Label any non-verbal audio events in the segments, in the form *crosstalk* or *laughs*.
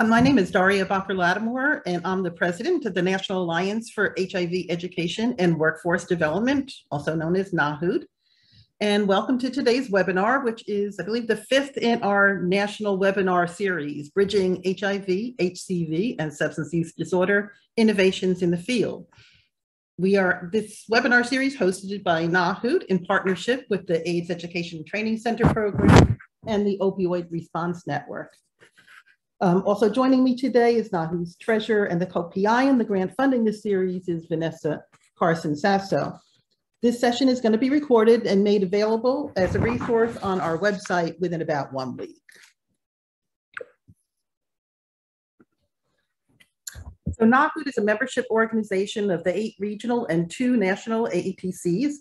Uh, my name is Daria Bacher-Lattimore, and I'm the president of the National Alliance for HIV Education and Workforce Development, also known as NAHEWD. And welcome to today's webinar, which is, I believe, the fifth in our national webinar series, Bridging HIV, HCV, and Substance Use Disorder Innovations in the Field. We are this webinar series hosted by NAHEWD in partnership with the AIDS Education Training Center program and the Opioid Response Network. Um, also joining me today is NAHEWD's treasurer and the co-PI in the grant funding this series is Vanessa Carson Sasso. This session is going to be recorded and made available as a resource on our website within about one week. So NAHEWD is a membership organization of the eight regional and two national AETCs.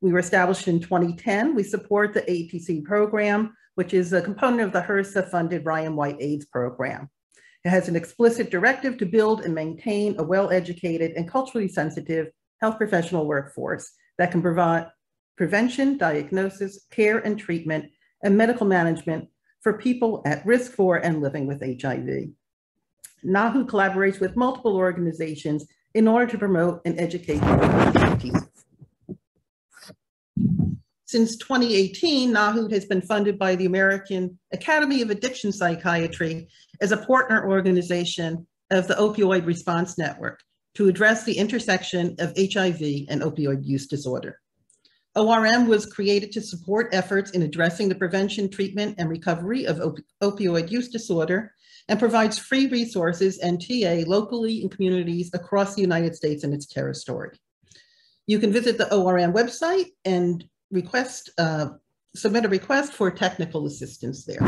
We were established in 2010. We support the AETC program which is a component of the HRSA-funded Ryan White AIDS program. It has an explicit directive to build and maintain a well-educated and culturally sensitive health professional workforce that can provide prevention, diagnosis, care and treatment, and medical management for people at risk for and living with HIV. NAHEWD collaborates with multiple organizations in order to promote and educate since 2018, NAHEWD has been funded by the American Academy of Addiction Psychiatry as a partner organization of the Opioid Response Network to address the intersection of HIV and opioid use disorder. ORN was created to support efforts in addressing the prevention, treatment, and recovery of op opioid use disorder and provides free resources and TA locally in communities across the United States and its territory. You can visit the ORN website and request, uh, submit a request for technical assistance there.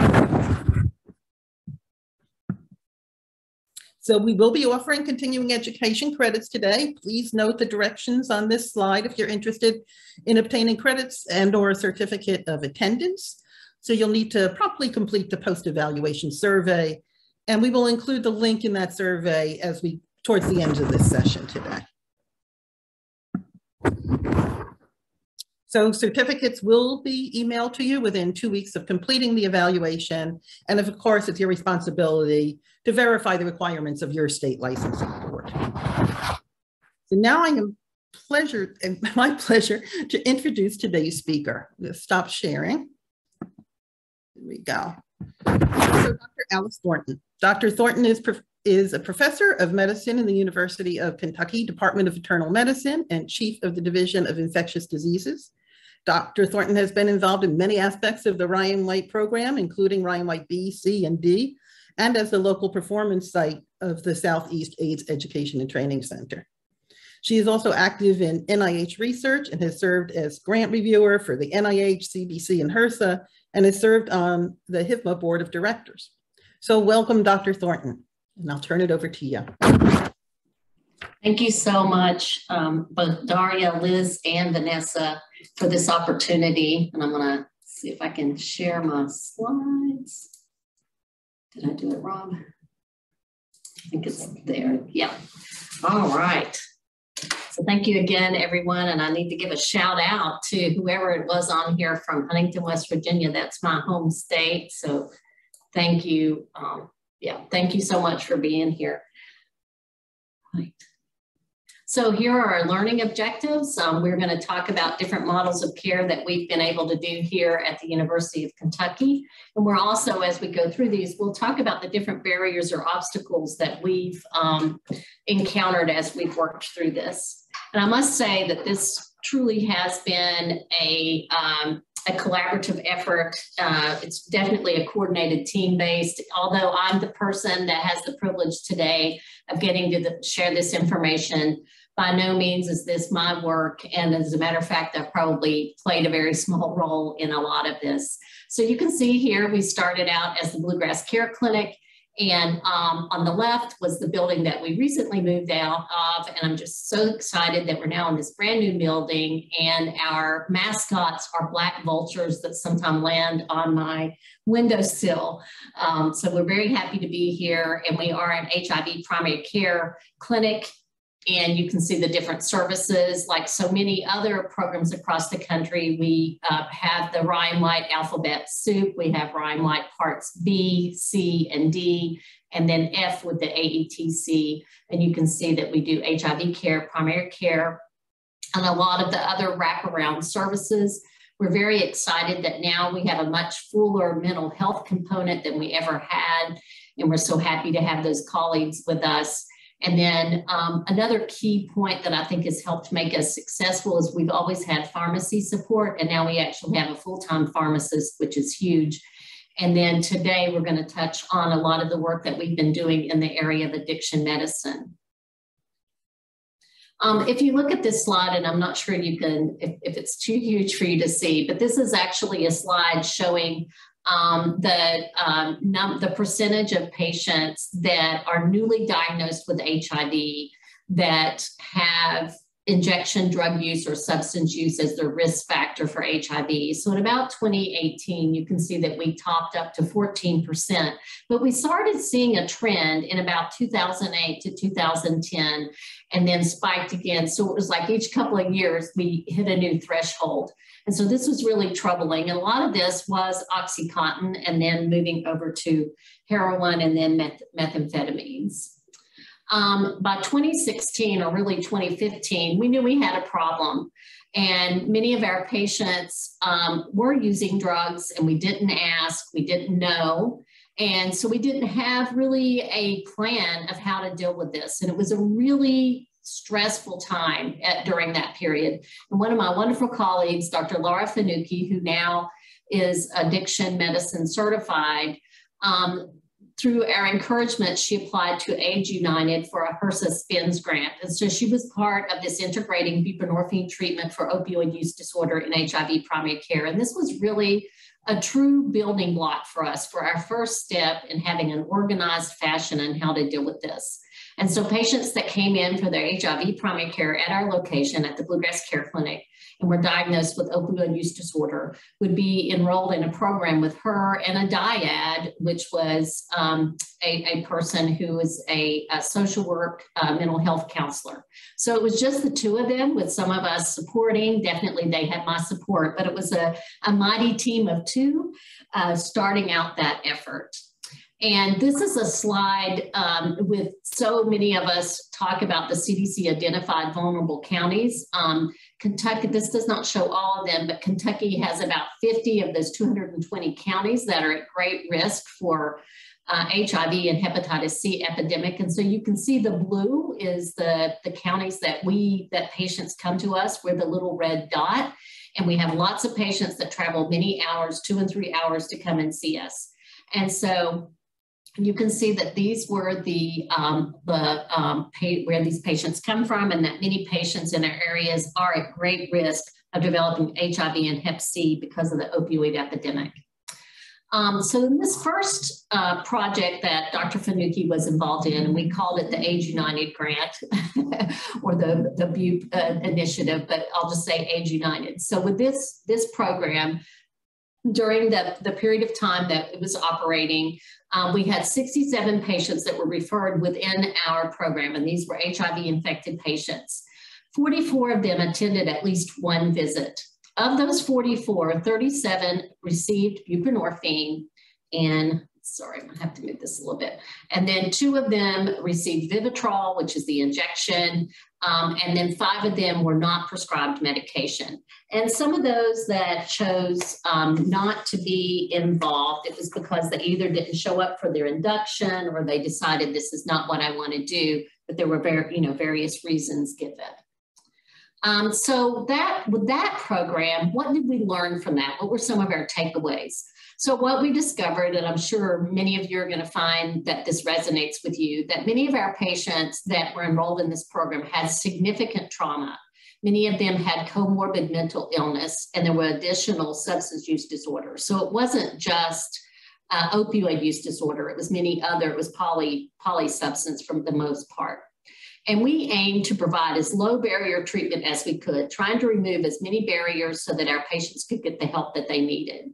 So we will be offering continuing education credits today. Please note the directions on this slide if you're interested in obtaining credits and or a certificate of attendance. So you'll need to promptly complete the post-evaluation survey and we will include the link in that survey as we towards the end of this session today. So certificates will be emailed to you within two weeks of completing the evaluation. And of course, it's your responsibility to verify the requirements of your state licensing board. So now I am pleasure, *laughs* my pleasure to introduce today's speaker. Stop sharing. Here we go. So Dr. Alice Thornton. Dr. Thornton is, is a professor of medicine in the University of Kentucky Department of Internal Medicine and chief of the Division of Infectious Diseases. Dr. Thornton has been involved in many aspects of the Ryan White program, including Ryan White B, C, and D, and as the local performance site of the Southeast AIDS Education and Training Center. She is also active in NIH research and has served as grant reviewer for the NIH, CDC, and HRSA, and has served on the HIVMA board of directors. So welcome, Dr. Thornton, and I'll turn it over to you. Thank you so much, um, both Daria, Liz, and Vanessa for this opportunity. And I'm going to see if I can share my slides. Did I do it wrong? I think it's there. Yeah. All right. So thank you again, everyone. And I need to give a shout out to whoever it was on here from Huntington, West Virginia. That's my home state. So thank you. Um, yeah, thank you so much for being here. So here are our learning objectives. Um, we're going to talk about different models of care that we've been able to do here at the University of Kentucky. And we're also, as we go through these, we'll talk about the different barriers or obstacles that we've um, encountered as we've worked through this. And I must say that this truly has been a, um, a collaborative effort. Uh, it's definitely a coordinated team based, although I'm the person that has the privilege today of getting to the, share this information by no means is this my work. And as a matter of fact, I've probably played a very *laughs* small role in a lot of this. So you can see here, we started out as the Bluegrass Care Clinic. And um, on the left was the building that we recently moved out of. And I'm just so excited that we're now in this brand new building. And our mascots are black vultures that sometimes land on my windowsill. Um, so we're very happy to be here. And we are an HIV primary care clinic and you can see the different services. Like so many other programs across the country, we uh, have the Ryan White alphabet soup. We have Ryan White parts B, C, and D, and then F with the AETC. And you can see that we do HIV care, primary care, and a lot of the other wraparound services. We're very excited that now we have a much fuller mental health component than we ever had. And we're so happy to have those colleagues with us. And then um, another key point that I think has helped make us successful is we've always had pharmacy support, and now we actually have a full time pharmacist, which is huge. And then today we're going to touch on a lot of the work that we've been doing in the area of addiction medicine. Um, if you look at this slide, and I'm not sure you can, if, if, it's too huge for you to see, but this is actually a slide showing um, the, um, num- the percentage of patients that are newly diagnosed with HIV that have injection drug use or substance use as their risk factor for HIV. So in about 2018, you can see that we topped up to 14%, but we started seeing a trend in about 2008 to 2010 and then spiked again. So it was like each couple of years we hit a new threshold. And so this was really troubling. And a lot of this was Oxycontin and then moving over to heroin and then meth- methamphetamines um, by 2016 or really 2015, we knew we had a problem. And many of our patients um, were using drugs and we didn't ask, we didn't know. And so we didn't have really a plan of how to deal with this. And it was a really stressful time at, during that period. And one of my wonderful colleagues, Dr. Laura Fanucchi, who now is addiction medicine certified, um, through our encouragement, she applied to AIDS United for a HRSA SPNS grant. And so she was part of this integrating buprenorphine treatment for opioid use disorder in HIV primary care. And this was really a true building block for us for our first step in having an organized fashion on how to deal with this. And so patients that came in for their HIV primary care at our location at the Bluegrass Care Clinic and were diagnosed with opioid use disorder would be enrolled in a program with her and a dyad, which was um, a, a, person who was a, a social work uh, mental health counselor. So it was just the two of them with some of us supporting. Definitely they had my support, but it was a, a mighty team of two uh, starting out that effort. And this is a slide um, with so many of us talk about the CDC identified vulnerable counties. Um, Kentucky, this does not show all of them, but Kentucky has about 50 of those 220 counties that are at great risk for uh, HIV and hepatitis C epidemic. And so you can see the blue is the, the counties that we, that patients come to us with the little red dot. And we have lots of patients that travel many hours, two and three hours to come and see us. And so you can see that these were the, um, the um, where these patients come from and that many patients in our areas are at great risk of developing HIV and Hep C because of the opioid epidemic. Um, so in this first uh, project that Dr. Fanucchi was involved in, we called it the AIDS United Grant *laughs* or the, the BUPE uh, initiative, but I'll just say AIDS United. So with this, this program, during the, the period of time that it was operating, um, we had 67 patients that were referred within our program, and these were HIV infected patients. 44 of them attended at least one visit. Of those 44, 37 received buprenorphine and sorry, I have to move this a little bit. And then two of them received Vivitrol, which is the injection, um, and then five of them were not prescribed medication. And some of those that chose um, not to be involved, it was because they either didn't show up for their induction or they decided this is not what I want to do, but there were very, you know, various reasons given. Um, so that with that program, what did we learn from that? What were some of our takeaways? So what we discovered, and I'm sure many of you are going to find that this resonates with you, that many of our patients that were enrolled in this program had significant trauma. Many of them had comorbid mental illness and there were additional substance use disorders. So it wasn't just uh, opioid use disorder. It was many other, it was poly, poly substance from the most part. And we aimed to provide as low barrier treatment as we could, trying to remove as many barriers so that our patients could get the help that they needed.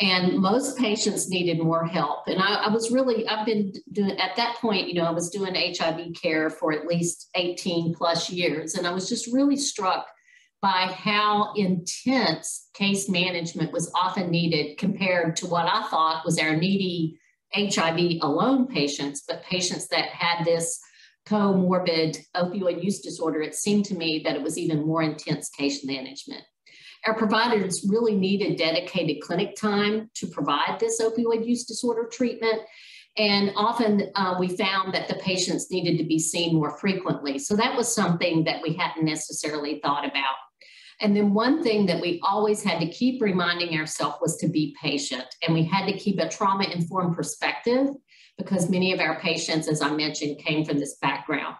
And most patients needed more help. And I, I, was really, I've been doing, at that point, you know, I was doing HIV care for at least 18 plus years. And I was just really struck by how intense case management was often needed compared to what I thought was our needy HIV alone patients, but patients that had this comorbid opioid use disorder, it seemed to me that it was even more intense case management. Our providers really needed dedicated clinic time to provide this opioid use disorder treatment. And often uh, we found that the patients needed to be seen more frequently. So that was something that we hadn't necessarily thought about. And then one thing that we always had to keep reminding ourselves was to be patient. And we had to keep a trauma informed perspective because many of our patients, as I mentioned, came from this background.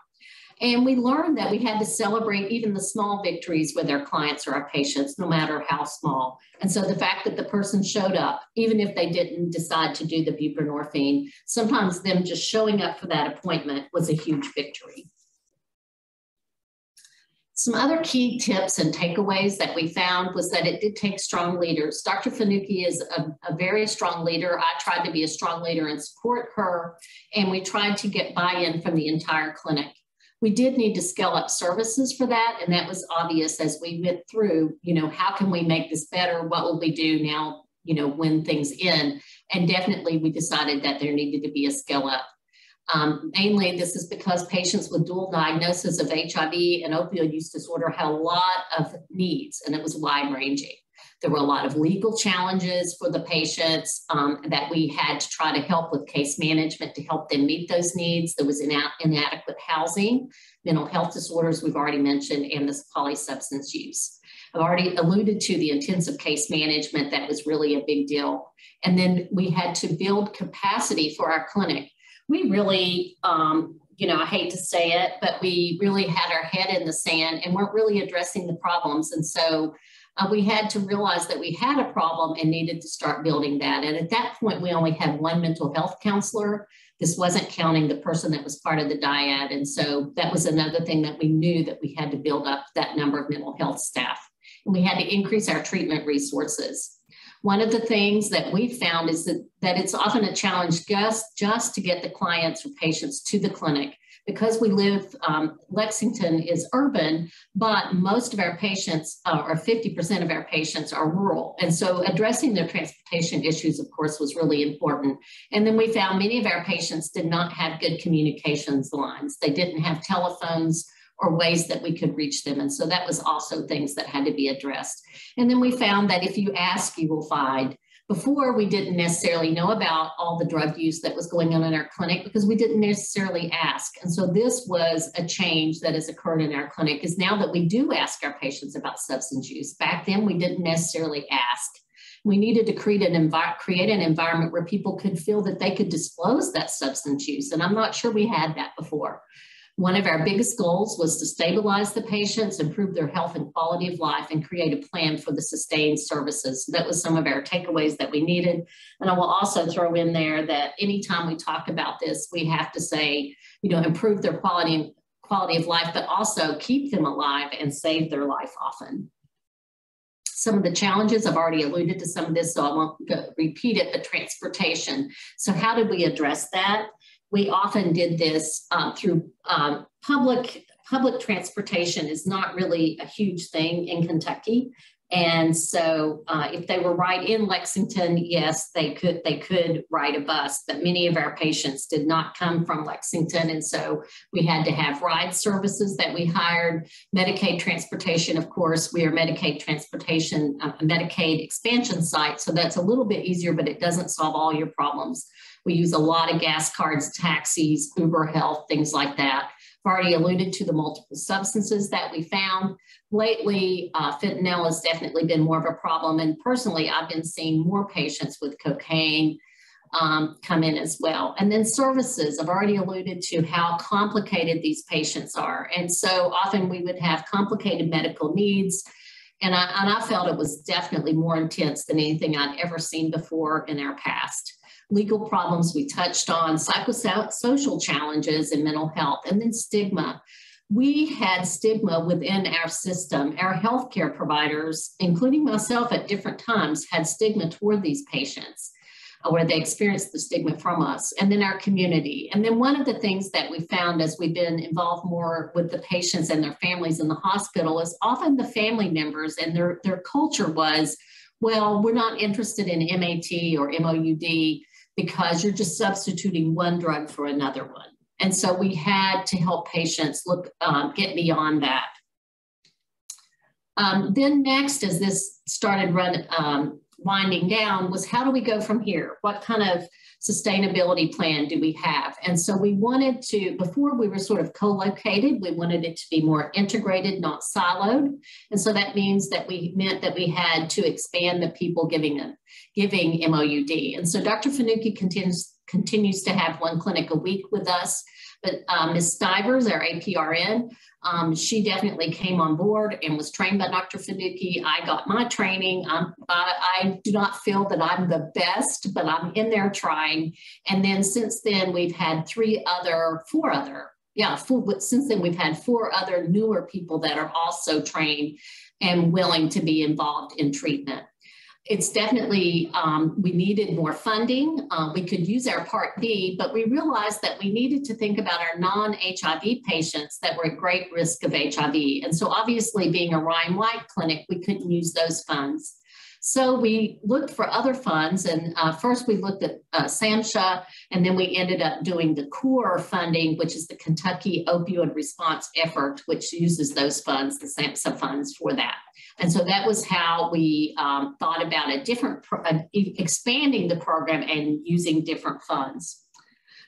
And we learned that we had to celebrate even the small victories with our clients or our patients, no matter how small. And so the fact that the person showed up, even if they didn't decide to do the buprenorphine, sometimes them just showing up for that appointment was a huge victory. Some other key tips and takeaways that we found was that it did take strong leaders. Dr. Fanucchi is a, a, very strong leader. I tried to be a strong leader and support her, and we tried to get buy-in from the entire clinic. We did need to scale up services for that, and that was obvious as we went through, you know, how can we make this better? What will we do now, you know, when things end? And definitely we decided that there needed to be a scale up. Um, mainly, this is because patients with dual diagnosis of HIV and opioid use disorder had a lot of needs, and it was wide ranging. There were a lot of legal challenges for the patients um, that we had to try to help with case management to help them meet those needs. There was ina inadequate housing, mental health disorders, we've already mentioned, and this polysubstance use. I've already alluded to the intensive case management, that was really a big deal. And then we had to build capacity for our clinic we really, um, you know, I hate to say it, but we really had our head in the sand and weren't really addressing the problems. And so uh, we had to realize that we had a problem and needed to start building that. And at that point, we only had one mental health counselor. This wasn't counting the person that was part of the dyad. And so that was another thing that we knew that we had to build up that number of mental health staff. And we had to increase our treatment resources. One of the things that we found is that, that it's often a challenge just, just to get the clients or patients to the clinic because we live, um, Lexington is urban, but most of our patients, uh, or 50% of our patients, are rural. And so addressing their transportation issues, of course, was really important. And then we found many of our patients did not have good communications lines. They didn't have telephones or ways that we could reach them. And so that was also things that had to be addressed. And then we found that if you ask, you will find. Before, we didn't necessarily know about all the drug use that was going on in our clinic because we didn't necessarily ask. And so this was a change that has occurred in our clinic is now that we do ask our patients about substance use. Back then, we didn't necessarily ask. We needed to create an, envi- create an environment where people could feel that they could disclose that substance use. And I'm not sure we had that before. One of our biggest goals was to stabilize the patients, improve their health and quality of life, and create a plan for the sustained services. that was some of our takeaways that we needed. And I will also throw in there that anytime we talk about this, we have to say, you know, improve their quality quality of life, but also keep them alive and save their life often. Some of the challenges, I've already alluded to some of this, so I won't go, repeat it, but transportation. So how did we address that? We often did this um, through um, public public transportation is not really a huge thing in Kentucky. And so uh, if they were right in Lexington, yes, they could they could ride a bus, but many of our patients did not come from Lexington. And so we had to have ride services that we hired, Medicaid transportation, of course, we are Medicaid transportation, uh, Medicaid expansion site. So that's a little bit easier, but it doesn't solve all your problems. We use a lot of gas cards, taxis, Uber Health, things like that. I've already alluded to the multiple substances that we found. Lately, uh, fentanyl has definitely been more of a problem. And personally, I've been seeing more patients with cocaine um, come in as well. And then services, I've already alluded to how complicated these patients are. And so often we would have complicated medical needs. And I, and I felt it was definitely more intense than anything I'd ever seen before in our past legal problems we touched on, psychosocial challenges and mental health, and then stigma. we had stigma within our system. Our healthcare providers, including myself at different times, had stigma toward these patients uh, where they experienced the stigma from us and then our community. And then one of the things that we found as we've been involved more with the patients and their families in the hospital is often the family members and their, their culture was, well, we're not interested in MAT or MOUD because you're just substituting one drug for another one. And so we had to help patients look, um, get beyond that. Um, then next, as this started run, um, winding down, was how do we go from here? What kind of sustainability plan do we have? And so we wanted to, before we were sort of co-located, we wanted it to be more integrated, not siloed. And so that means that we meant that we had to expand the people giving a, giving MOUD. And so Dr. Fanucchi continues continues to have one clinic a week with us. But um, Ms. Stivers, our APRN, um, she definitely came on board and was trained by Dr. Fanucchi. I got my training. I, I do not feel that I'm the best, but I'm in there trying. And then since then, we've had three other, four other, yeah, four, since then we've had four other newer people that are also trained and willing to be involved in treatment it's definitely, um, we needed more funding. Uh, we could use our Part B, but we realized that we needed to think about our non-HIV patients that were at great risk of HIV. And so obviously being a Ryan White clinic, we couldn't use those funds. So we looked for other funds, and uh, first we looked at uh, SAMHSA, and then we ended up doing the KORE funding, which is the Kentucky Opioid Response Effort, which uses those funds, the SAMHSA funds for that. And so that was how we um, thought about a different, uh, expanding the program and using different funds.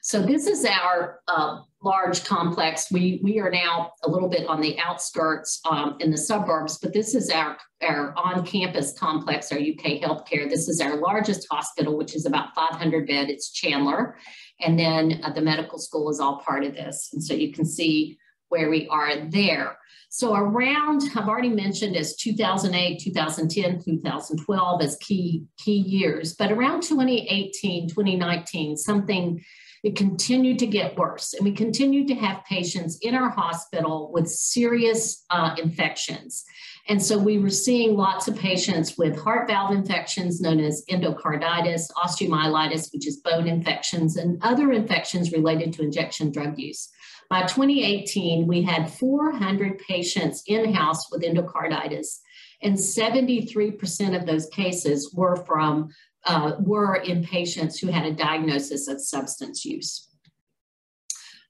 So this is our uh, large complex. We, we are now a little bit on the outskirts um, in the suburbs, but this is our, our on-campus complex, our UK Healthcare. This is our largest hospital, which is about 500 bed. It's Chandler. And then uh, the medical school is all part of this. And so you can see where we are there. So around, I've already mentioned as 2008, 2010, 2012 as key, key years, but around 2018, 2019, something, it continued to get worse. And we continued to have patients in our hospital with serious uh, infections. And so we were seeing lots of patients with heart valve infections known as endocarditis, osteomyelitis, which is bone infections, and other infections related to injection drug use. By 2018, we had 400 patients in-house with endocarditis, and 73% of those cases were from uh, were in patients who had a diagnosis of substance use.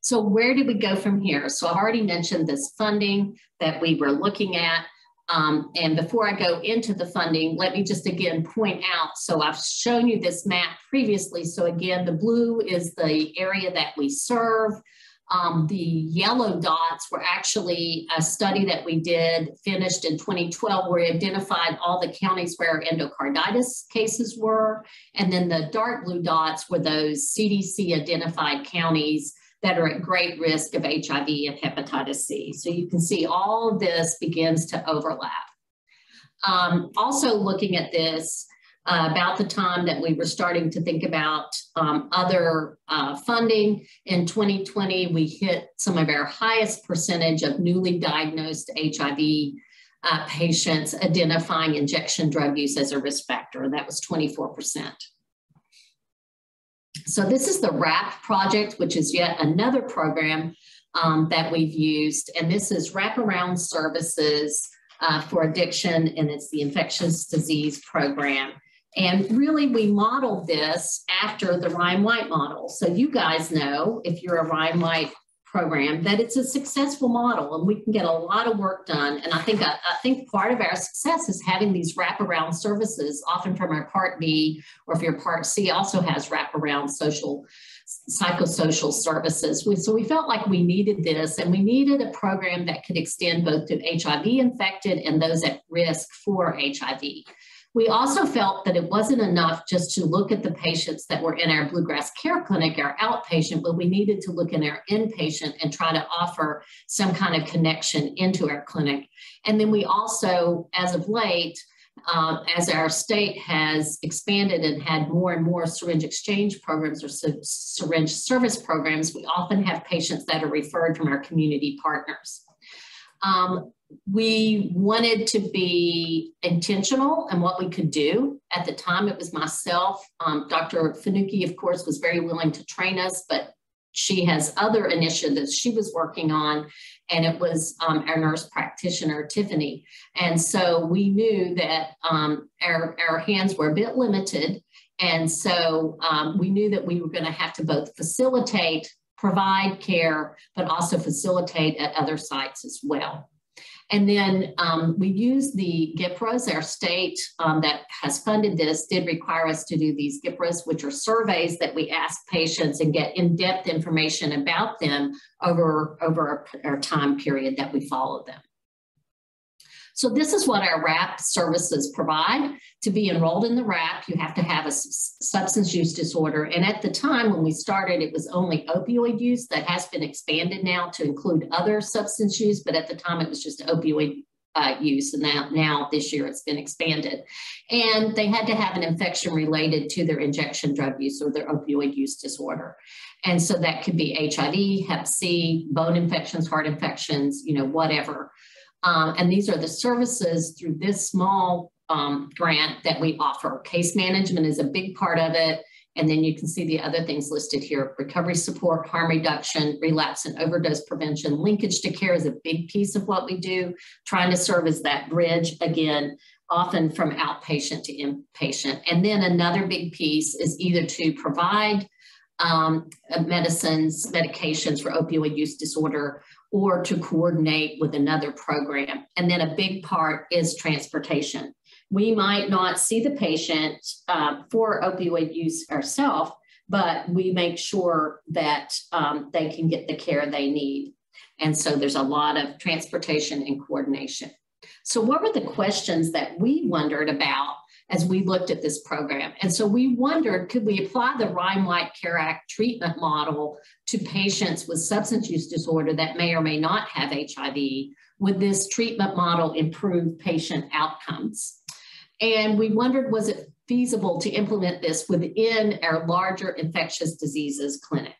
So where did we go from here? So I've already mentioned this funding that we were looking at. Um, and before I go into the funding, let me just again point out, so I've shown you this map previously. So again, the blue is the area that we serve. Um, the yellow dots were actually a study that we did, finished in 2012, where we identified all the counties where endocarditis cases were. And then the dark blue dots were those CDC identified counties that are at great risk of HIV and hepatitis C. So you can see all of this begins to overlap. Um, also looking at this, uh, about the time that we were starting to think about um, other uh, funding. In 2020, we hit some of our highest percentage of newly diagnosed HIV uh, patients identifying injection drug use as a risk factor, and that was 24%. So this is the WRAP project, which is yet another program um, that we've used, and this is wraparound services uh, for addiction, and it's the infectious disease program. And really, we modeled this after the Ryan White model. So you guys know, if you're a Ryan White program, that it's a successful model and we can get a lot of work done. And I think I, I think part of our success is having these wraparound services, often from our Part B, or if your Part C also has wraparound social psychosocial services. We, so we felt like we needed this and we needed a program that could extend both to HIV infected and those at risk for HIV. We also felt that it wasn't enough just to look at the patients that were in our Bluegrass Care Clinic, our outpatient, but we needed to look in our inpatient and try to offer some kind of connection into our clinic. And then we also, as of late, um, as our state has expanded and had more and more syringe exchange programs or syringe service programs, we often have patients that are referred from our community partners. Um, we wanted to be intentional in what we could do. At the time, it was myself. Um, Dr. Fanucchi, of course, was very willing to train us, but she has other initiatives she was working on, and it was um, our nurse practitioner, Tiffany. And so we knew that um, our, our hands were a bit limited. And so um, we knew that we were going to have to both facilitate, provide care, but also facilitate at other sites as well. And then um, we use the GPRAs, our state um, that has funded this did require us to do these GPRAs, which are surveys that we ask patients and get in-depth information about them over, over our, our time period that we follow them. So this is what our WRAP services provide. To be enrolled in the WRAP, you have to have a substance use disorder. And at the time when we started, it was only opioid use that has been expanded now to include other substance use. But at the time, it was just opioid uh, use. And now this year it's been expanded. And they had to have an infection related to their injection drug use or their opioid use disorder. And so that could be HIV, hep C, bone infections, heart infections, you know, whatever. Um, and these are the services through this small um, grant that we offer. Case management is a big part of it. And then you can see the other things listed here. Recovery support, harm reduction, relapse and overdose prevention, linkage to care is a big piece of what we do, trying to serve as that bridge, again, often from outpatient to inpatient. And then another big piece is either to provide um, medicines, medications for opioid use disorder, or to coordinate with another program. And then a big part is transportation. We might not see the patient uh, for opioid use ourselves, but we make sure that um, they can get the care they need. And so there's a lot of transportation and coordination. So, what were the questions that we wondered about as we looked at this program. And so we wondered, could we apply the Ryan-White Care Act treatment model to patients with substance use disorder that may or may not have HIV? Would this treatment model improve patient outcomes? And we wondered, was it feasible to implement this within our larger infectious diseases clinic?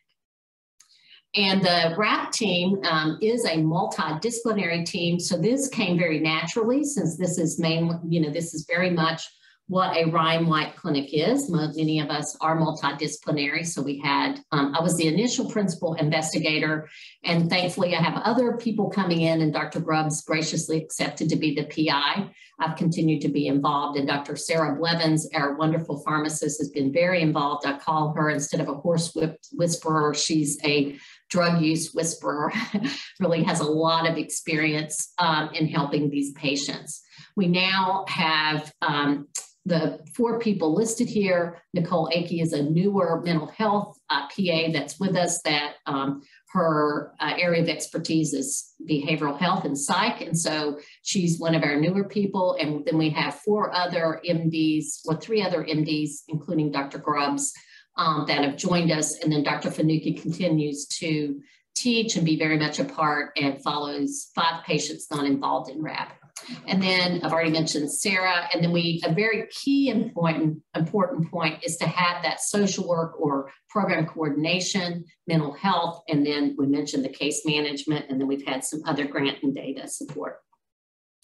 And the WRAP team um, is a multidisciplinary team. So this came very naturally since this is mainly, you know, this is very much what a Ryan-White clinic is. Many of us are multidisciplinary. So we had, um, I was the initial principal investigator, and thankfully I have other people coming in, and Dr. Grubbs graciously accepted to be the PI. I've continued to be involved, and Dr. Sarah Blevins, our wonderful pharmacist, has been very involved. I call her, instead of a horse whisperer, she's a drug use whisperer, *laughs* really has a lot of experience um, in helping these patients. We now have um, the four people listed here. Nicole Akey is a newer mental health uh, PA that's with us that um, her uh, area of expertise is behavioral health and psych. And so she's one of our newer people. And then we have four other MDs, or three other MDs, including Dr. Grubbs, um, that have joined us. And then Dr. Fanucchi continues to teach and be very much a part and follows five patients not involved in WRAP. And then I've already mentioned Sarah. And then we, a very key important, important point is to have that social work or program coordination, mental health, and then we mentioned the case management, and then we've had some other grant and data support.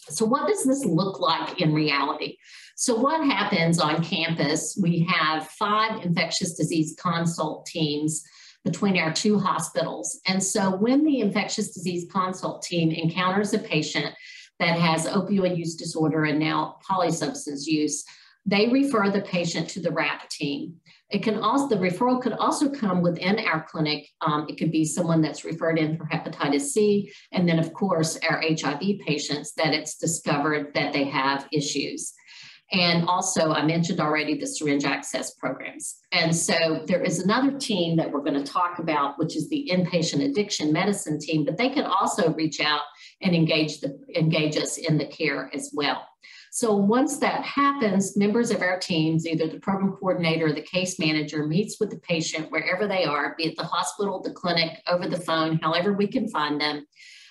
So what does this look like in reality? So what happens on campus? We have five infectious disease consult teams between our two hospitals. And so when the infectious disease consult team encounters a patient that has opioid use disorder and now polysubstance use, they refer the patient to the WRAP team. It can also, the referral could also come within our clinic. Um, it could be someone that's referred in for hepatitis C, and then of course our HIV patients that it's discovered that they have issues. And also, I mentioned already the syringe access programs. And so there is another team that we're going to talk about, which is the inpatient addiction medicine team, but they can also reach out and engage, the, engage us in the care as well. So once that happens, members of our teams, either the program coordinator or the case manager meets with the patient wherever they are, be it the hospital, the clinic, over the phone, however we can find them.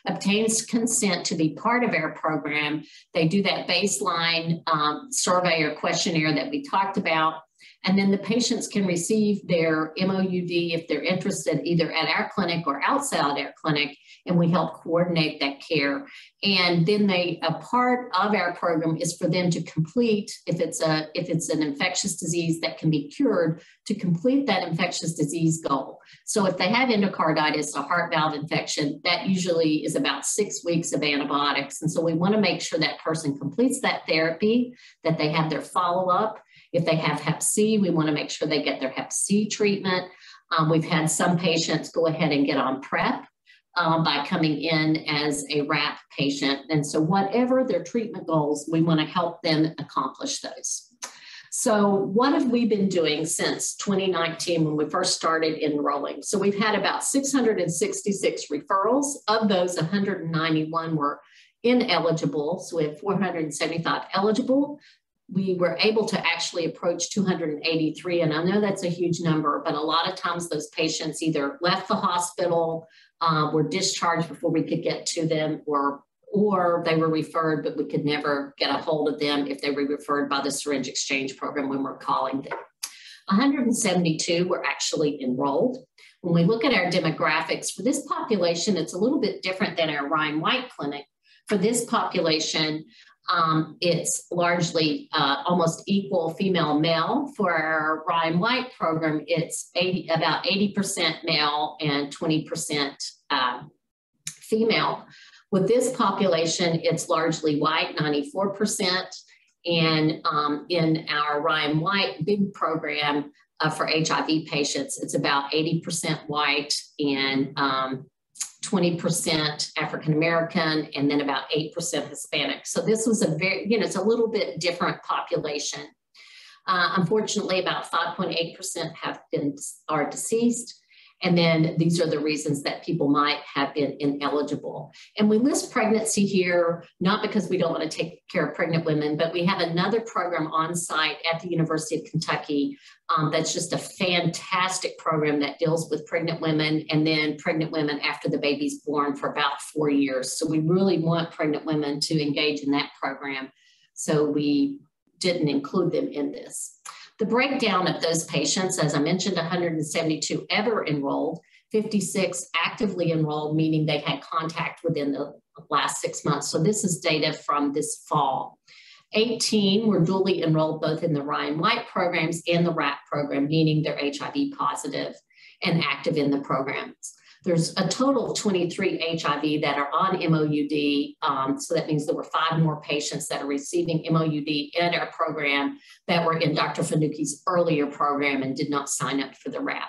obtains consent to be part of our program. They do that baseline um, survey or questionnaire that we talked about. And then the patients can receive their MOUD if they're interested either at our clinic or outside our clinic, and we help coordinate that care. And then they a part of our program is for them to complete if it's a if it's an infectious disease that can be cured to complete that infectious disease goal. So if they have endocarditis, a heart valve infection, that usually is about six weeks of antibiotics. And so we want to make sure that person completes that therapy, that they have their follow-up if they have Hep C, we want to make sure they get their Hep C treatment. Um, we've had some patients go ahead and get on PrEP um, by coming in as a WRAP patient. And so, whatever their treatment goals, we want to help them accomplish those. So, what have we been doing since 2019 when we first started enrolling? So, we've had about 666 referrals. Of those, 191 were ineligible. So, we have 475 eligible we were able to actually approach 283. And I know that's a huge number, but a lot of times those patients either left the hospital, uh, were discharged before we could get to them, or or they were referred, but we could never get a hold of them if they were referred by the syringe exchange program when we're calling them. 172 were actually enrolled. When we look at our demographics for this population, it's a little bit different than our Ryan White clinic. For this population, um, it's largely uh, almost equal female male. For our Ryan White program, it's 80, about 80% male and 20% uh, female. With this population, it's largely white, 94%. And um, in our Ryan White big program uh, for HIV patients, it's about 80% white and um, 20% African American, and then about 8% Hispanic. So this was a very, you know, it's a little bit different population. Uh, unfortunately, about 5.8% have been are deceased. And then these are the reasons that people might have been ineligible. And we list pregnancy here, not because we don't want to take care of pregnant women, but we have another program on site at the University of Kentucky um, that's just a fantastic program that deals with pregnant women and then pregnant women after the baby's born for about four years. So we really want pregnant women to engage in that program. So we didn't include them in this. The breakdown of those patients, as I mentioned, 172 ever enrolled, 56 actively enrolled, meaning they had contact within the last six months. So this is data from this fall. 18 were duly enrolled both in the Ryan White programs and the WRAP program, meaning they're HIV positive and active in the programs. There's a total of 23 HIV that are on MOUD. Um, so that means there were five more patients that are receiving MOUD in our program that were in Dr. Fanucchi's earlier program and did not sign up for the WRAP.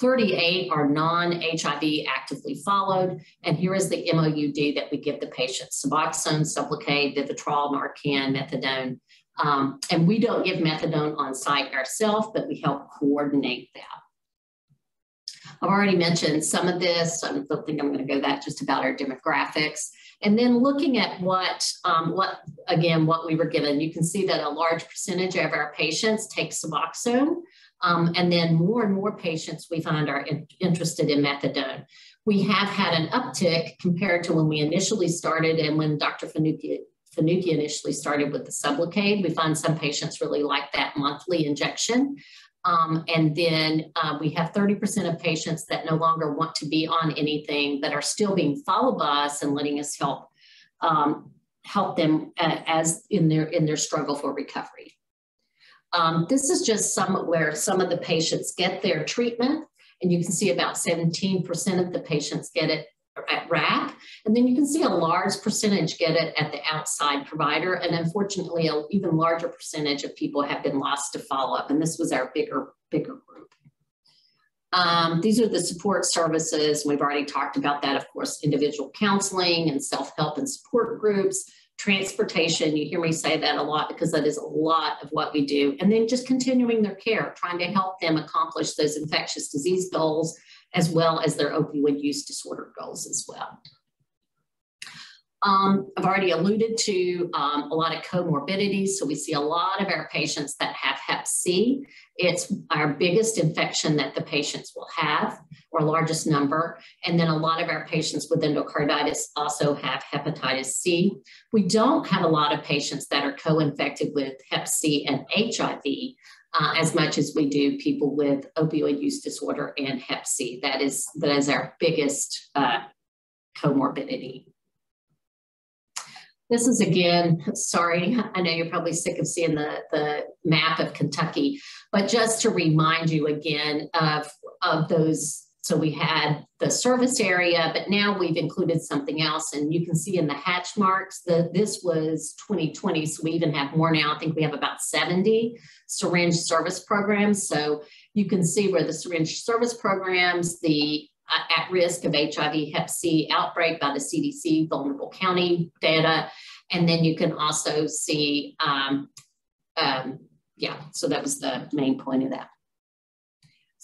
38 are non-HIV actively followed. And here is the MOUD that we give the patients, Suboxone, Sublocade, Vivitrol, Narcan, Methadone. Um, and we don't give methadone on site ourselves, but we help coordinate that. I've already mentioned some of this. I don't think I'm going to go that just about our demographics. And then looking at what, um, what again, what we were given, you can see that a large percentage of our patients take Suboxone. Um, and then more and more patients we find are in, interested in methadone. We have had an uptick compared to when we initially started and when Dr. Fanucchi Fanucchi initially started with the Sublocade. We find some patients really like that monthly injection. Um, and then uh, we have 30% of patients that no longer want to be on anything that are still being followed by us and letting us help um, help them uh, as in their in their struggle for recovery. Um, this is just some where some of the patients get their treatment, and you can see about 17% of the patients get it at WRAP. And then you can see a large percentage get it at the outside provider. And unfortunately, an even larger percentage of people have been lost to follow up. And this was our bigger, bigger group. Um, these are the support services. We've already talked about that, of course, individual counseling and self-help and support groups, transportation. You hear me say that a lot because that is a lot of what we do. And then just continuing their care, trying to help them accomplish those infectious disease goals as well as their opioid use disorder goals as well. Um, I've already alluded to um, a lot of comorbidities. So we see a lot of our patients that have Hep C. It's our biggest infection that the patients will have, or largest number. And then a lot of our patients with endocarditis also have hepatitis C. We don't have a lot of patients that are co-infected with Hep C and HIV. Uh, as much as we do people with opioid use disorder and Hep C. That is that is our biggest uh, comorbidity. This is again, sorry, I know you're probably sick of seeing the, the map of Kentucky, but just to remind you again of, of those. So we had the service area, but now we've included something else. And you can see in the hatch marks that this was 2020. So we even have more now. I think we have about 70 syringe service programs. So you can see where the syringe service programs, the uh, at risk of HIV hep C outbreak by the CDC vulnerable county data. And then you can also see, um, um, yeah, so that was the main point of that.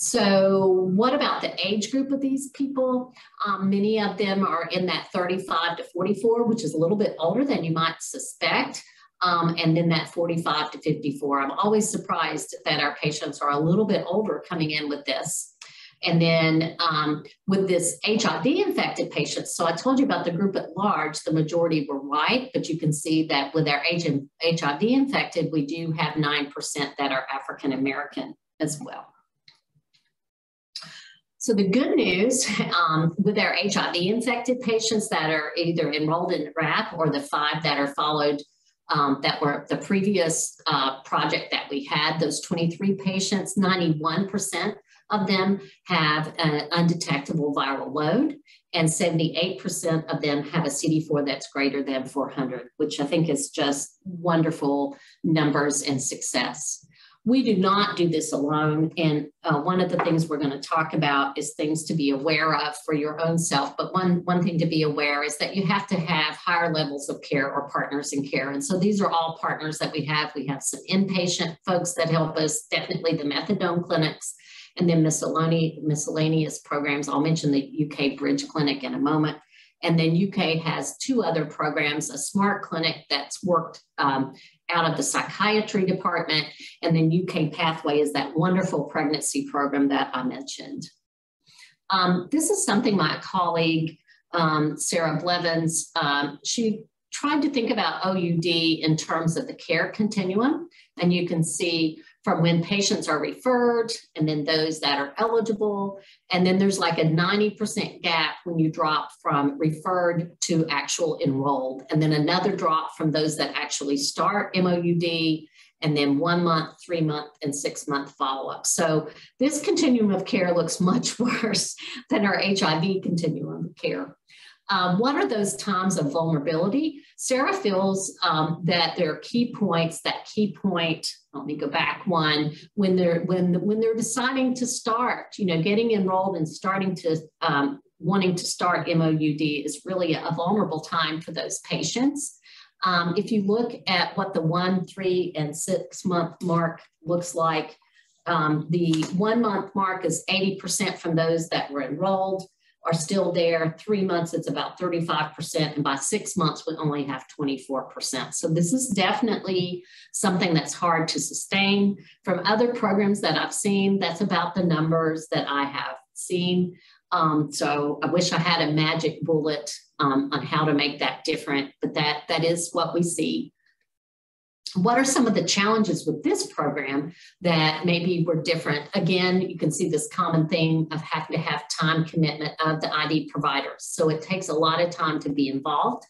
So what about the age group of these people? Um, many of them are in that 35 to 44, which is a little bit older than you might suspect. Um, and then that 45 to 54. I'm always surprised that our patients are a little bit older coming in with this. And then um, with this HIV infected patients, so I told you about the group at large, the majority were white, but you can see that with our HIV infected, we do have 9% that are African American as well. So the good news *laughs* um, with our HIV infected patients that are either enrolled in WRAP or the five that are followed um, that were the previous uh, project that we had, those 23 patients, 91% of them have an undetectable viral load, and 78% of them have a CD4 that's greater than 400, which I think is just wonderful numbers and success. We do not do this alone. And uh, one of the things we're going to talk about is things to be aware of for your own self. But one, one thing to be aware is that you have to have higher levels of care or partners in care. And so these are all partners that we have. We have some inpatient folks that help us, definitely the methadone clinics and then miscellaneous, miscellaneous programs. I'll mention the UK Bridge Clinic in a moment. And then UK has two other programs, a smart clinic that's worked um, out of the psychiatry department. And then UK Pathway is that wonderful pregnancy program that I mentioned. Um, this is something my colleague, um, Sarah Blevins, um, she tried to think about OUD in terms of the care continuum. And you can see from when patients are referred and then those that are eligible. And then there's like a 90% gap when you drop from referred to actual enrolled. And then another drop from those that actually start MOUD and then one month, three month, and six month follow up. So this continuum of care looks much *laughs* worse than our HIV continuum of care. Um, what are those times of vulnerability? Sarah feels um, that there are key points. That key point, let me go back one, when they're when when they're deciding to start, you know, getting enrolled and starting to um, wanting to start MOUD is really a vulnerable time for those patients. Um, if you look at what the one, three, and six month mark looks like, um, the one month mark is 80% from those that were enrolled are still there. Three months, it's about 35%. And by six months, we only have 24%. So this is definitely something that's hard to sustain. From other programs that I've seen, that's about the numbers that I have seen. Um, so I wish I had a magic bullet um, on how to make that different, but that, that is what we see what are some of the challenges with this program that maybe were different? Again, you can see this common thing of having to have time commitment of the ID providers. So it takes a lot of time to be involved.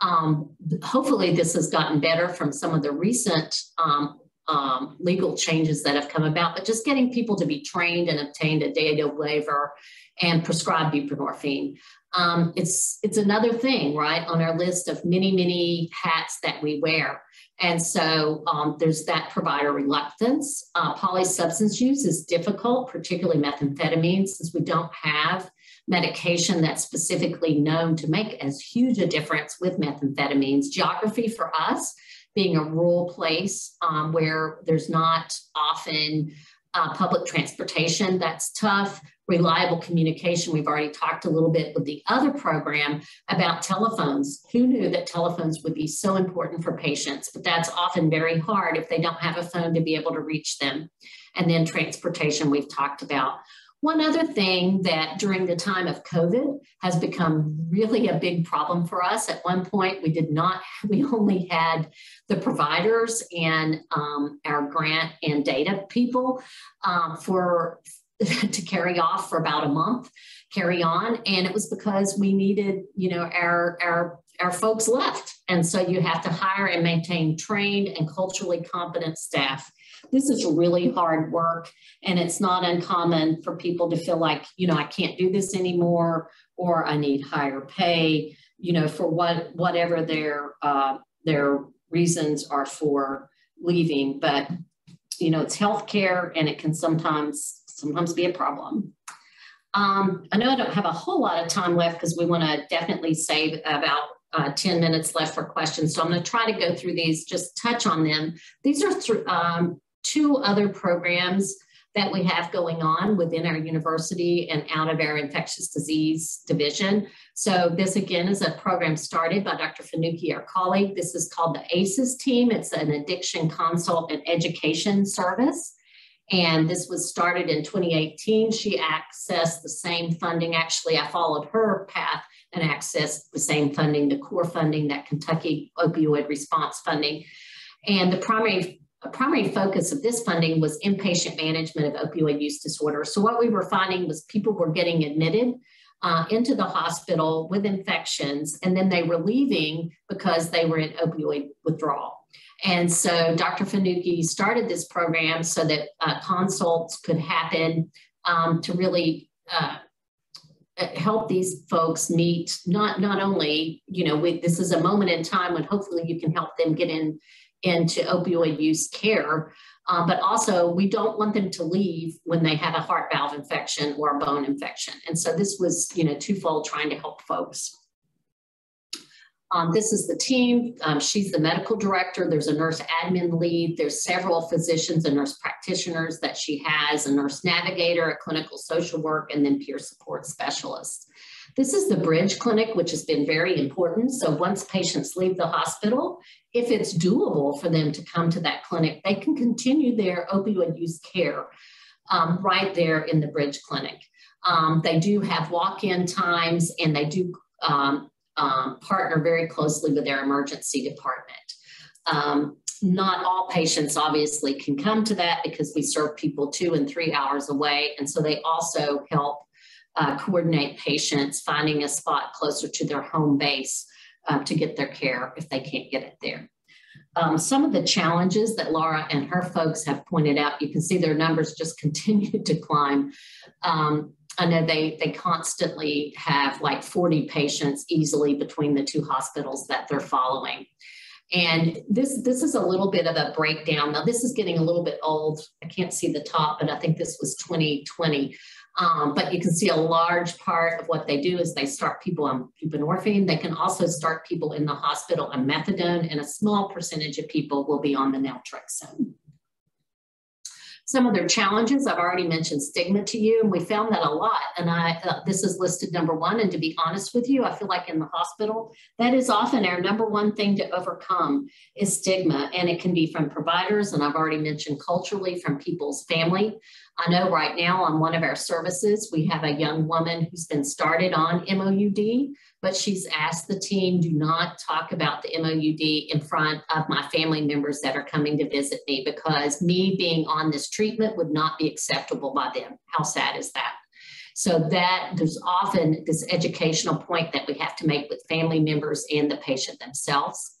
Um, hopefully this has gotten better from some of the recent um, um, legal changes that have come about, but just getting people to be trained and obtained a data waiver and prescribed buprenorphine. Um, it's, it's another thing, right, on our list of many, many hats that we wear. And so um, there's that provider reluctance. Uh, polysubstance use is difficult, particularly methamphetamine, since we don't have medication that's specifically known to make as huge a difference with methamphetamines. Geography for us being a rural place um, where there's not often uh, public transportation, that's tough. Reliable communication, we've already talked a little bit with the other program about telephones. Who knew that telephones would be so important for patients? But that's often very hard if they don't have a phone to be able to reach them. And then transportation, we've talked about. One other thing that during the time of COVID has become really a big problem for us. At one point, we did not, *laughs* we only had the providers and um, our grant and data people um, for *laughs* to carry off for about a month, carry on. And it was because we needed, you know, our, our our folks left. And so you have to hire and maintain trained and culturally competent staff this is really hard work and it's not uncommon for people to feel like you know i can't do this anymore or i need higher pay you know for what whatever their uh, their reasons are for leaving but you know it's healthcare and it can sometimes sometimes be a problem um, i know i don't have a whole lot of time left because we want to definitely save about uh, 10 minutes left for questions. So I'm going to try to go through these, just touch on them. These are th um, two other programs that we have going on within our university and out of our infectious disease division. So this again is a program started by Dr. Fanucchi, our colleague. This is called the ACEs team. It's an addiction consult and education service. And this was started in 2018. She accessed the same funding. Actually, I followed her path and accessed the same funding, the KORE funding, that Kentucky opioid response funding. And the primary a primary focus of this funding was inpatient management of opioid use disorder. So what we were finding was people were getting admitted uh, into the hospital with infections, and then they were leaving because they were in opioid withdrawal. And so Dr. Fanucchi started this program so that uh, consults could happen um, to really uh, help these folks meet not not only you know we, this is a moment in time when hopefully you can help them get in into opioid use care. Um, but also, we don't want them to leave when they have a heart valve infection or a bone infection. And so this was, you know, twofold trying to help folks. Um, this is the team. Um, she's the medical director. There's a nurse admin lead. There's several physicians and nurse practitioners that she has, a nurse navigator, a clinical social work, and then peer support specialists. This is the bridge clinic, which has been very important. So once patients leave the hospital, if it's doable for them to come to that clinic, they can continue their opioid use care um, right there in the bridge clinic. Um, they do have walk-in times and they do um, um partner very closely with their emergency department. Um, not all patients obviously can come to that because we serve people two and three hours away. And so they also help uh, coordinate patients finding a spot closer to their home base uh, to get their care if they can't get it there. Um, some of the challenges that Laura and her folks have pointed out, you can see their numbers just *laughs* continue to climb. Um, I know they, they constantly have like 40 patients easily between the two hospitals that they're following. And this, this is a little bit of a breakdown. Now, this is getting a little bit old. I can't see the top, but I think this was 2020. Um, but you can see a large part of what they do is they start people on buprenorphine. They can also start people in the hospital on methadone, and a small percentage of people will be on the naltrexone. Some of their challenges, I've already mentioned stigma to you, and we found that a lot. And I, uh, this is listed number one. And to be honest with you, I feel like in the hospital, that is often our number one thing to overcome is stigma. And it can be from providers, and I've already mentioned culturally from people's family. I know right now on one of our services, we have a young woman who's been started on MOUD but she's asked the team do not talk about the MOUD in front of my family members that are coming to visit me because me being on this treatment would not be acceptable by them. How sad is that? So that there's often this educational point that we have to make with family members and the patient themselves.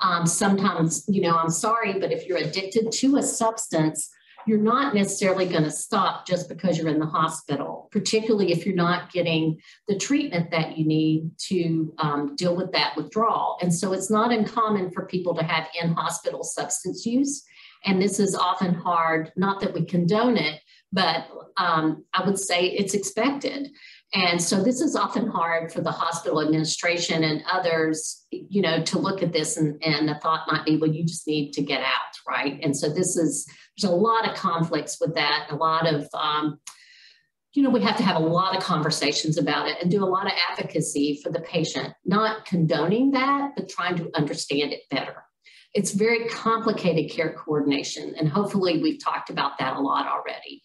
Um, sometimes, you know, I'm sorry, but if you're addicted to a substance, you're not necessarily going to stop just because you're in the hospital, particularly if you're not getting the treatment that you need to um, deal with that withdrawal. And so it's not uncommon for people to have in hospital substance use. And this is often hard, not that we condone it, but um, I would say it's expected. And so this is often hard for the hospital administration and others, you know, to look at this and, and the thought might be, well, you just need to get out, right? And so this is, there's a lot of conflicts with that, a lot of, um, you know, we have to have a lot of conversations about it and do a lot of advocacy for the patient, not condoning that, but trying to understand it better. It's very complicated care coordination, and hopefully we've talked about that a lot already.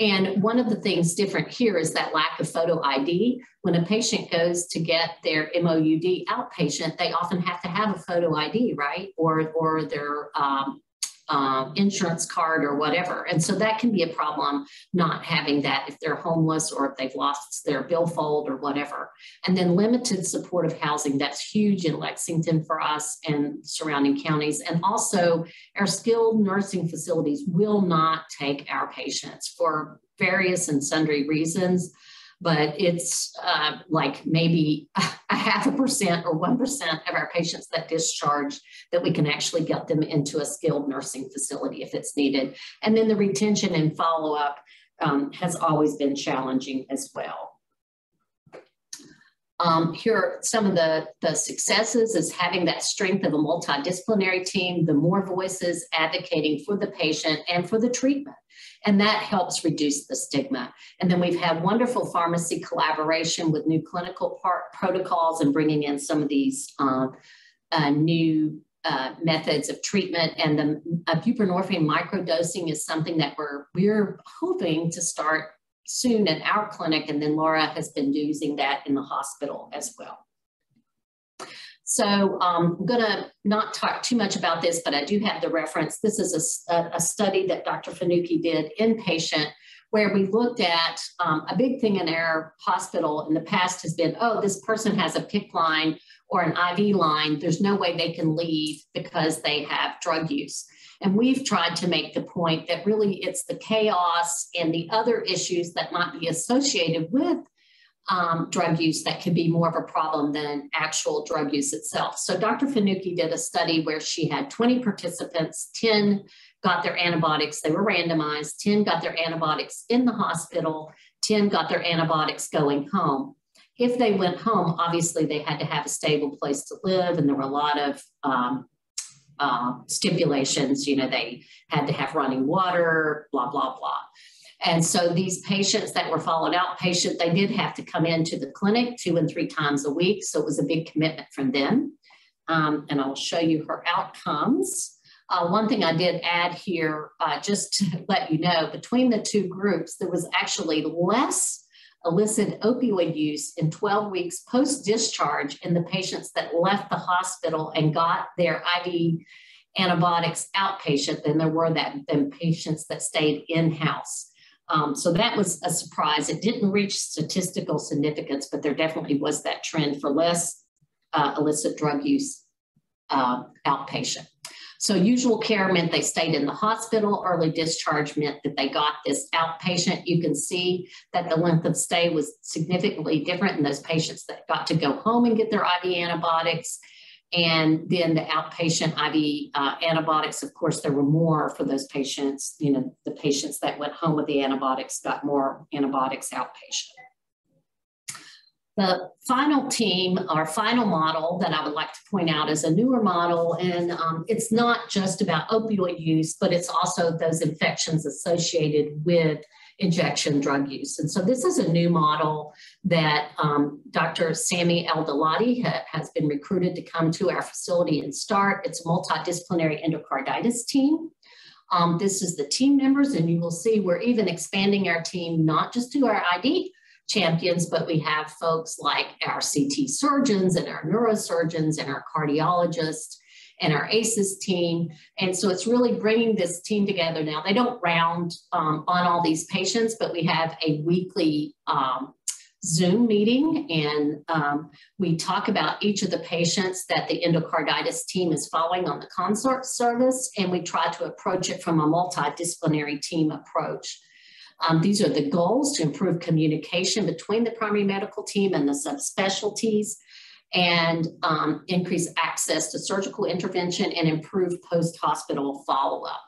And one of the things different here is that lack of photo ID. When a patient goes to get their MOUD outpatient, they often have to have a photo ID, right? Or, or their um, uh, insurance card or whatever. And so that can be a problem not having that if they're homeless or if they've lost their billfold or whatever. And then limited supportive housing, that's huge in Lexington for us and surrounding counties. And also our skilled nursing facilities will not take our patients for various and sundry reasons but it's uh, like maybe *laughs* a half a percent or 1% of our patients that discharge that we can actually get them into a skilled nursing facility if it's needed. And then the retention and follow up um, has always been challenging as well. Um, here are some of the, the successes is having that strength of a multidisciplinary team, the more voices advocating for the patient and for the treatment and that helps reduce the stigma. And then we've had wonderful pharmacy collaboration with new clinical protocols and bringing in some of these uh, uh, new uh, methods of treatment. And the uh, buprenorphine microdosing is something that we're, we're hoping to start soon in our clinic. And then Laura has been using that in the hospital as well. So um, I'm going to not talk too much about this, but I do have the reference. This is a, a study that Dr. Fanucchi did inpatient where we looked at um, a big thing in our hospital in the past has been, oh, this person has a PICC line or an IV line. There's no way they can leave because they have drug use. And we've tried to make the point that really it's the chaos and the other issues that might be associated with um, drug use that could be more of a problem than actual drug use itself. So Dr. Fanucchi did a study where she had 20 participants, 10 got their antibiotics, they were randomized, 10 got their antibiotics in the hospital, 10 got their antibiotics going home. If they went home, obviously they had to have a stable place to live, and there were a lot of um, uh, stipulations. You know, they had to have running water, blah, blah, blah. And so these patients that were followed outpatient, they did have to come into the clinic two and three times a week. So it was a big commitment from them. Um, and I'll show you her outcomes. Uh, one thing I did add here, uh, just to *laughs* let you know, between the two groups, there was actually less illicit opioid use in 12 weeks post-discharge in the patients that left the hospital and got their IV antibiotics outpatient than there were that than patients that stayed in-house. Um, so that was a surprise. It didn't reach statistical significance, but there definitely was that trend for less uh, illicit drug use uh, outpatient. So usual care meant they stayed in the hospital. Early discharge meant that they got this outpatient. You can see that the length of stay was significantly different in those patients that got to go home and get their IV antibiotics and then the outpatient IV uh, antibiotics, of course, there were more for those patients. You know, the patients that went home with the antibiotics got more antibiotics outpatient. The final team, our final model that I would like to point out is a newer model, and um, it's not just about opioid use, but it's also those infections associated with injection drug use. And so this is a new model that um, Dr. Sami El-Dalati ha has been recruited to come to our facility and start. It's a multidisciplinary endocarditis team. Um, this is the team members, and you will see we're even expanding our team, not just to our ID champions, but we have folks like our CT surgeons and our neurosurgeons and our cardiologists and our ACEs team. And so it's really bringing this team together now. They don't round um, on all these patients, but we have a weekly um, Zoom meeting and um, we talk about each of the patients that the endocarditis team is following on the consort service and we try to approach it from a multidisciplinary team approach. Um, these are the goals to improve communication between the primary medical team and the subspecialties and um, increase access to surgical intervention and improve post-hospital follow-up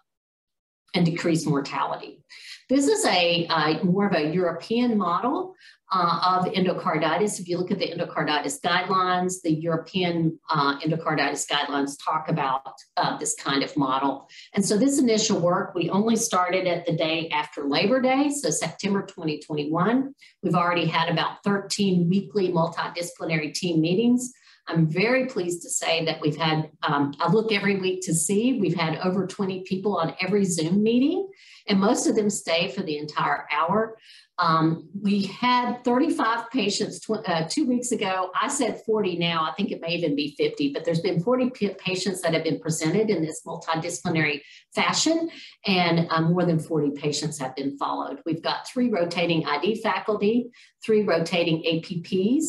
and decrease mortality. This is a, more of a European model uh, of endocarditis. If you look at the endocarditis guidelines, the European uh, endocarditis guidelines talk about uh, this kind of model. And so this initial work, we only started at the day after Labor Day, so September 2021. We've already had about 13 weekly multidisciplinary team meetings. I'm very pleased to say that we've had, um, I look every week to see, we've had over 20 people on every Zoom meeting, and most of them stay for the entire hour. Um, we had 35 patients uh, two weeks ago. I said 40 now. I think it may even be 50, but there's been 40 patients that have been presented in this multidisciplinary fashion, and um, more than 40 patients have been followed. We've got three rotating ID faculty, three rotating APPs,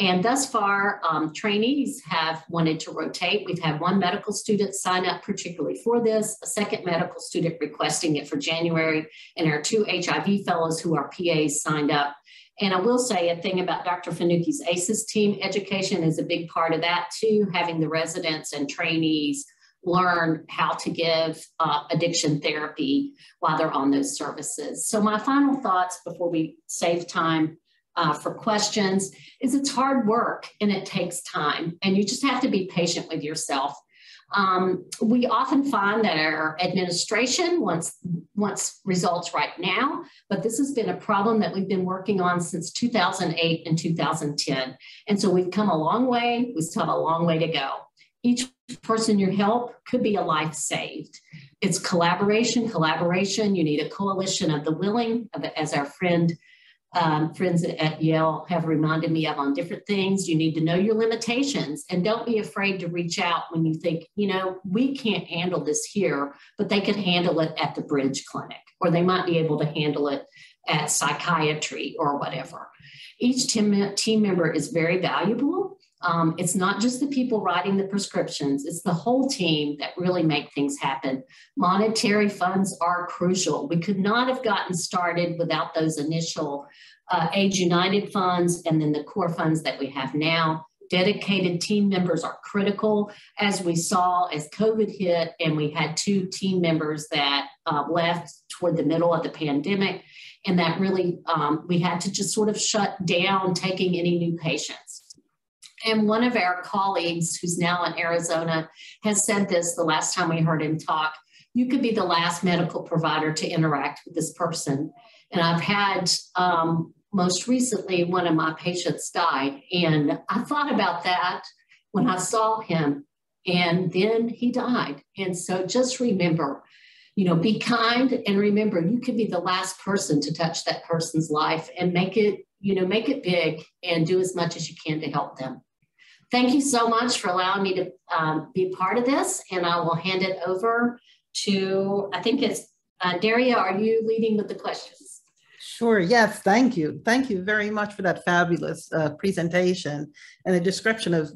and thus far, um, trainees have wanted to rotate. We've had one medical student sign up particularly for this, a second medical student requesting it for January, and our two HIV fellows who are PAs signed up. And I will say a thing about Dr. Fanucchi's ACEs team education is a big part of that too, having the residents and trainees learn how to give uh, addiction therapy while they're on those services. So my final thoughts before we save time uh, for questions is it's hard work and it takes time and you just have to be patient with yourself um, we often find that our administration wants, wants results right now, but this has been a problem that we've been working on since 2008 and 2010. And so we've come a long way. We still have a long way to go. Each person you help could be a life saved. It's collaboration, collaboration. You need a coalition of the willing, as our friend um, friends at Yale have reminded me of on different things. You need to know your limitations and don't be afraid to reach out when you think, you know, we can't handle this here, but they could handle it at the Bridge Clinic, or they might be able to handle it at psychiatry or whatever. Each team, team member is very valuable. Um, it's not just the people writing the prescriptions, it's the whole team that really make things happen. Monetary funds are crucial. We could not have gotten started without those initial uh, AIDS United funds and then the KORE funds that we have now. Dedicated team members are critical. As we saw as COVID hit, and we had two team members that uh, left toward the middle of the pandemic, and that really um, we had to just sort of shut down taking any new patients. And one of our colleagues, who's now in Arizona, has said this the last time we heard him talk you could be the last medical provider to interact with this person. And I've had um, most recently one of my patients died. And I thought about that when I saw him, and then he died. And so just remember, you know, be kind and remember you could be the last person to touch that person's life and make it, you know, make it big and do as much as you can to help them. Thank you so much for allowing me to um, be part of this, and I will hand it over to, I think it's uh, Daria, are you leading with the questions? Sure, yes, thank you. Thank you very much for that fabulous uh, presentation and a description of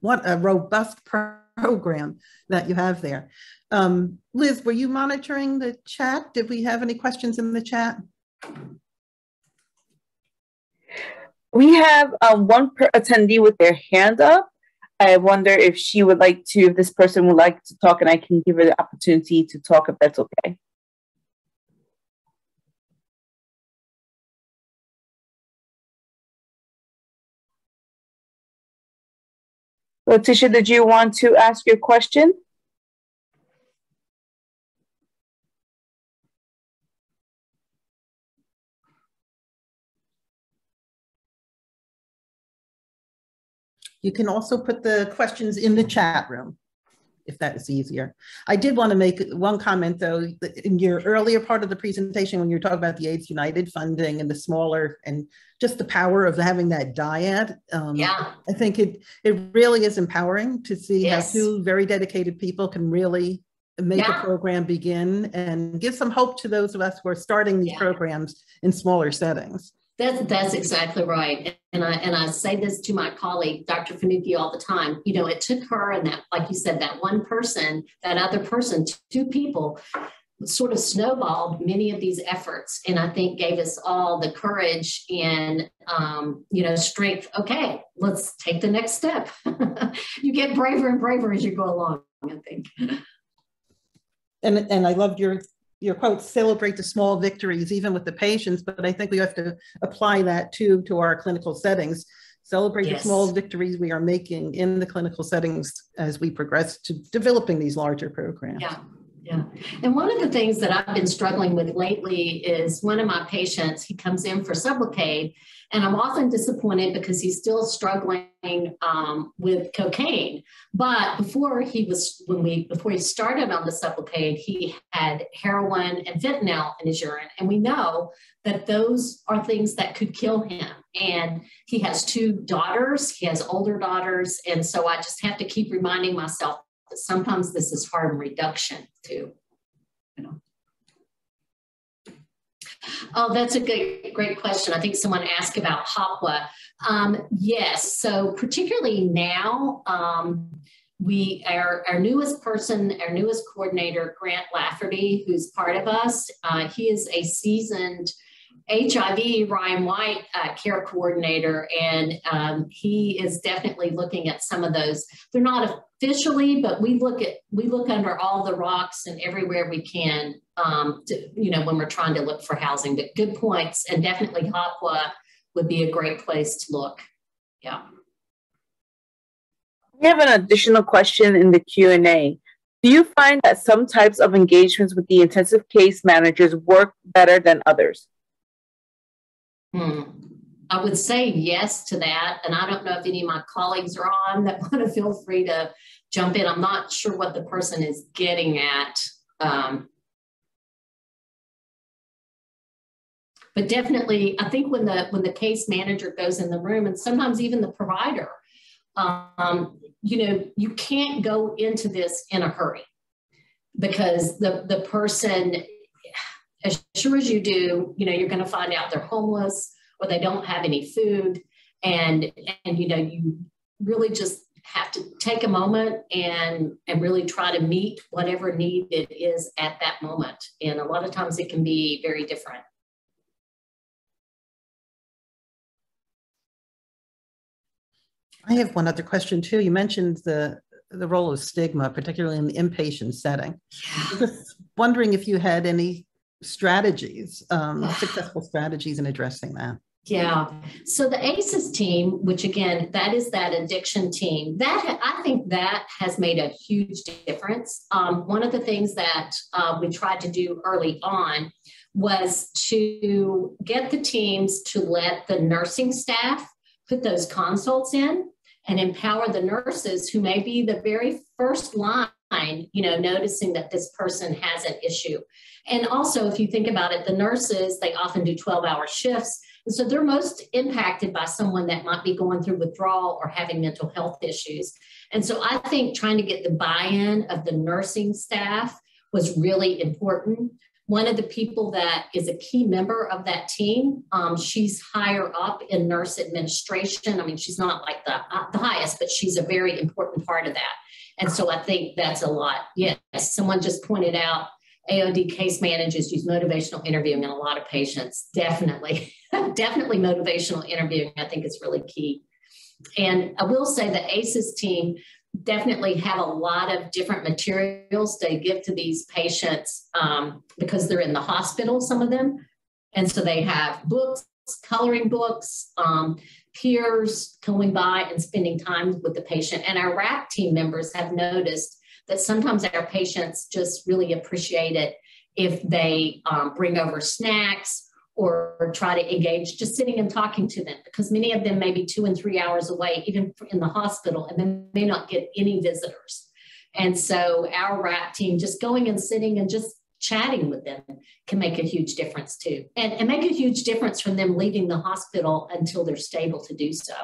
what a robust program that you have there. Um, Liz, were you monitoring the chat? Did we have any questions in the chat? We have um, one attendee with their hand up. I wonder if she would like to, if this person would like to talk, and I can give her the opportunity to talk if that's okay. Letitia, did you want to ask your question? You can also put the questions in the chat room if that is easier. I did want to make one comment though, in your earlier part of the presentation, when you were talking about the AIDS United funding and the smaller and just the power of having that dyad. Um, yeah. I think it, it really is empowering to see yes. how two very dedicated people can really make yeah. a program begin and give some hope to those of us who are starting these yeah. programs in smaller settings. That's that's exactly right. And I and I say this to my colleague, Dr. Fanucchi, all the time. You know, it took her and that, like you said, that one person, that other person, two people, sort of snowballed many of these efforts, and I think gave us all the courage and um, you know strength. Okay, let's take the next step. *laughs* you get braver and braver as you go along. I think. And and I loved your your quote, celebrate the small victories, even with the patients, but I think we have to apply that too to our clinical settings. Celebrate Yes. the small victories we are making in the clinical settings as we progress to developing these larger programs. Yeah, yeah. And one of the things that I've been struggling with lately is one of my patients, he comes in for Sublocade, and I'm often disappointed because he's still struggling um, with cocaine. But before he was, when we, before he started on the Sublocade, he had heroin and fentanyl in his urine. And we know that those are things that could kill him. And he has two daughters, he has older daughters. And so I just have to keep reminding myself sometimes this is harm reduction too. You know. Oh, that's a good, great question. I think someone asked about HOPWA. Um, yes, so particularly now, um, we our, our newest person, our newest coordinator, Grant Lafferty, who's part of us, uh, he is a seasoned HIV Ryan White uh, care coordinator, and um, he is definitely looking at some of those. They're not officially, but we look at we look under all the rocks and everywhere we can, um, to, you know, when we're trying to look for housing. But good points, and definitely HOPWA would be a great place to look. Yeah. We have an additional question in the Q&A. Do you find that some types of engagements with the intensive case managers work better than others? Hmm. I would say yes to that. And I don't know if any of my colleagues are on that *laughs* want to feel free to jump in. I'm not sure what the person is getting at. Um, but definitely, I think when the when the case manager goes in the room, and sometimes even the provider, um, you know, you can't go into this in a hurry because the the person as sure as you do, you know, you're going to find out they're homeless or they don't have any food. And, and, you know, you really just have to take a moment and, and really try to meet whatever need it is at that moment. And a lot of times it can be very different. I have one other question too. You mentioned the the role of stigma, particularly in the inpatient setting. Just wondering if you had any strategies, um, *sighs* successful strategies in addressing that. Yeah. So the ACEs team, which again, that is that addiction team, that I think that has made a huge difference. Um, one of the things that uh, we tried to do early on was to get the teams to let the nursing staff put those consults in and empower the nurses who may be the very first line you know noticing that this person has an issue and also if you think about it the nurses they often do 12 hour shifts and so they're most impacted by someone that might be going through withdrawal or having mental health issues and so i think trying to get the buy-in of the nursing staff was really important one of the people that is a key member of that team, um, she's higher up in nurse administration. I mean, she's not like the, uh, the highest, but she's a very important part of that. And so I think that's a lot. Yes, someone just pointed out AOD case managers use motivational interviewing in a lot of patients. Definitely, *laughs* definitely motivational interviewing, I think is really key. And I will say the ACEs team definitely have a lot of different materials they give to these patients um, because they're in the hospital, some of them. And so they have books, coloring books, um, peers going by and spending time with the patient. And our WRAP team members have noticed that sometimes our patients just really appreciate it if they um, bring over snacks or try to engage just sitting and talking to them because many of them may be two and three hours away, even in the hospital, and then may not get any visitors. And so our WRAP team just going and sitting and just chatting with them can make a huge difference too. And, and make a huge difference from them leaving the hospital until they're stable to do so.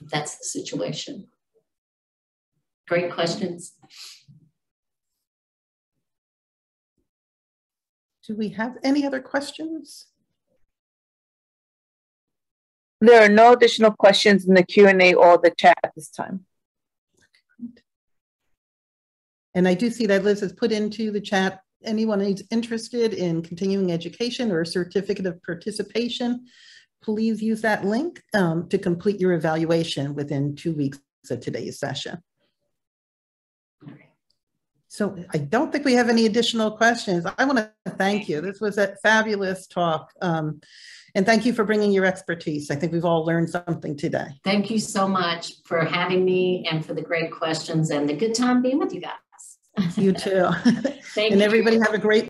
That's the situation. Great questions. Do we have any other questions? There are no additional questions in the Q&A or the chat at this time. And I do see that Liz has put into the chat, anyone who's interested in continuing education or a certificate of participation, please use that link um, to complete your evaluation within two weeks of today's session. So I don't think we have any additional questions. I want to thank you. This was a fabulous talk. Um, and thank you for bringing your expertise. I think we've all learned something today. Thank you so much for having me and for the great questions and the good time being with you guys. You too. *laughs* Thank And you. everybody have a great